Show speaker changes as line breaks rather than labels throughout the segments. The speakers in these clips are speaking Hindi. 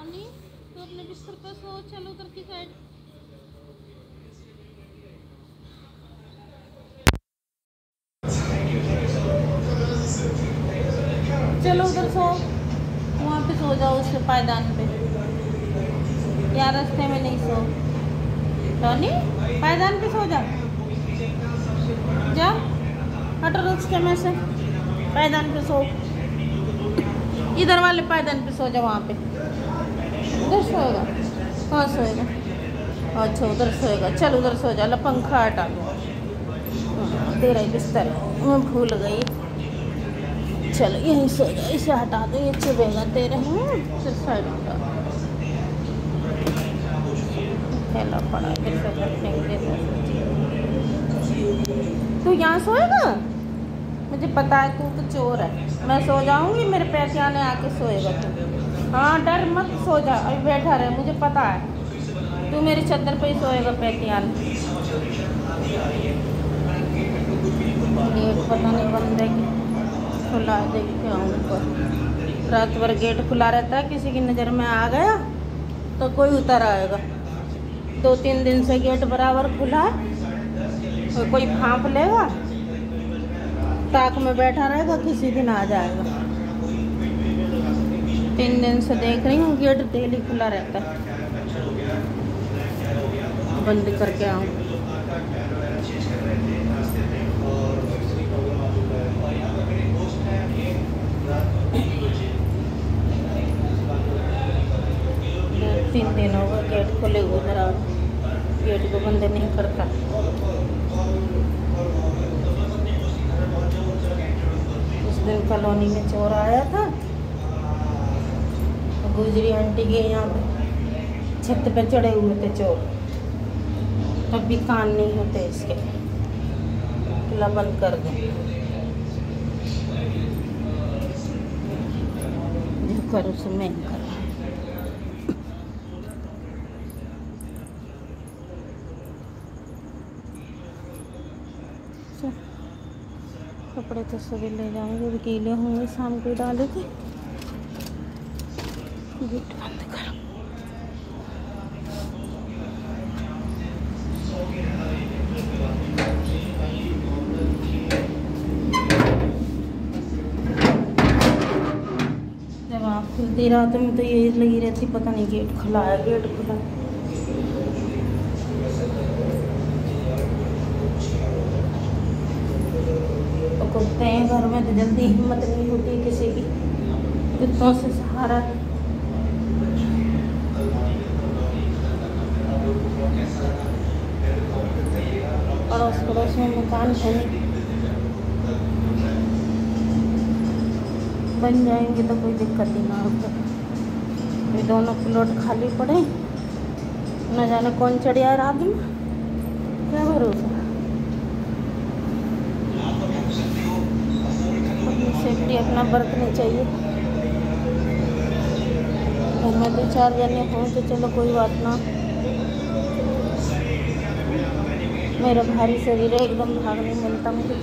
टॉनी तो अपने बिस्तर पर सो, चलो उधर की साइड चलो उधर सो। वहाँ पे सो जाओ उसके पायदान पे। या रास्ते में नहीं सो। टॉनी, पायदान पे सो जा। जा। हटो रास्ते में से। पायदान पे सो। इधर वाले पायदान पे सो जा वहाँ पे। उधर सोएगा कहाँ सोएगा अच्छा उधर सोएगा चल उधर सो जा। लो पंखा हटा दो। हाँ, तेरा ही बिस्तर। मैं भूल गई। चलो यहीं सो जा इसे हटा दो। ये चुभेगा तेरे हम्म, फिर साइड हटा फैला पड़ा। तू यहाँ सोएगा? मुझे पता है तू तो चोर है। मैं सो जाऊँगी मेरे पैसे आने आके सोएगा तू। हाँ डर मत सो जा अभी बैठा रहे, मुझे पता है। तू मेरी चादर पे ही सोएगा आने गेट पता नहीं बंद है कि खुला है देखते हैं ऊपर रात भर गेट खुला रहता है, किसी की नज़र में आ गया तो कोई उतर आएगा। दो तीन दिन से गेट बराबर खुला है कोई भाप लेगा, ताक में बैठा रहेगा, किसी दिन आ जाएगा। तीन दिन से देख रही हूँ, गेट डेली खुला रहता है। बंद करके आऊँ। तीन दिन हो गए गेट खोले जरा गेट को बंद नहीं करता। उस दिन कॉलोनी में चोर आया था। गुजरी आंटी के यहाँ छत पे चढ़े हुए थे चोर। तब भी कान नहीं होते इसके। खुला बंद कर दो। करो सो कपड़े तो सभी ले जाएँगे गीले होंगे, शाम को डाले थे गेट बंद करो जब आप खुलती रात में तो ये लगी रहती, पता नहीं गेट खुला है, गेट खुला तो कुत्ते हैं घर में तो जल्दी हिम्मत नहीं होती किसी की। कुत्तों से सहारा पड़ोस पड़ोस में मकान है। बन जाएँगे तो कोई दिक्कत ही ना होगा ये दोनों प्लॉट खाली पड़े। न जाने कौन चढ़िया रात में क्या भरोसा? सेफ्टी अपना बरतनी चाहिए। घर में दो चार जने हों तो चलो कोई बात ना। मेरा भारी शरीर है, एकदम भाग नहीं मिलता मुझे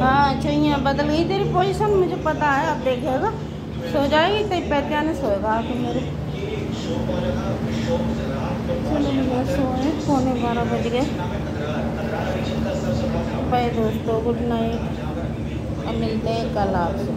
हाँ चाहिए बदल गई तेरी पोजीशन मुझे पता है अब देखेगा सो जाएगी, तेरी पैतिया ने सोएगा आके मेरे। चलो भैया सोए पौने बारह बज गए बाय दोस्तों गुड नाइट अब मिलते हैं कल आपसे।